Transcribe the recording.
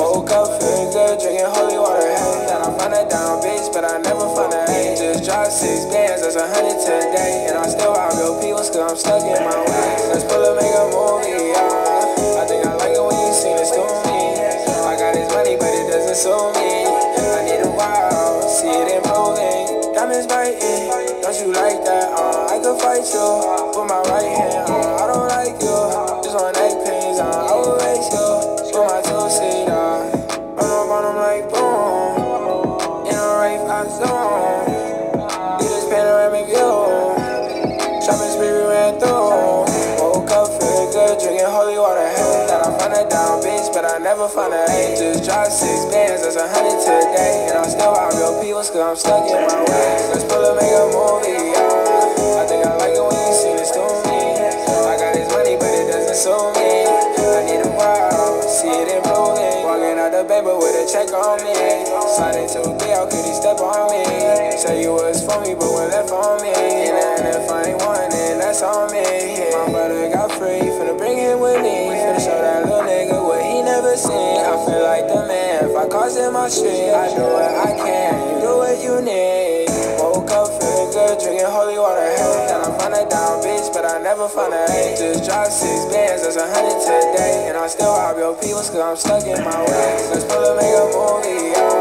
Woke up feeling good, drinking holy water. Hey, then I find a down bitch, but I never find a A. Just dropped six bands, that's a hundred today. And I still out real people's cause I'm stuck in my ways. Let's pull up, make a movie, yeah. I think I like it when you sing this to me. I got this money, but it doesn't suit me. I need a while, see it improving. Diamonds biting, don't you like that? Uh, I could fight you spree we ran through. Woke up feeling good, drinking holy water. Thought I find a down bitch, but I never find a A. Just dropped six bands, that's a hundred today. And I'm still out real people's cause I'm stuck in my ways. Paper with a check on me. Slide into a girl, could he step on me? Say you was for me, but when left on me. And if I ain't one, that's on me. My brother got free, finna bring him with me. Finna show that little nigga what he never seen. I feel like the man, if I cause in my street, I do what I can, you do what you need. A down bitch, but I never find a A. Just dropped six bands, that's a hundred today. And I still rob your peoples cause I'm stuck in my ways. Let's pull up, make a movie,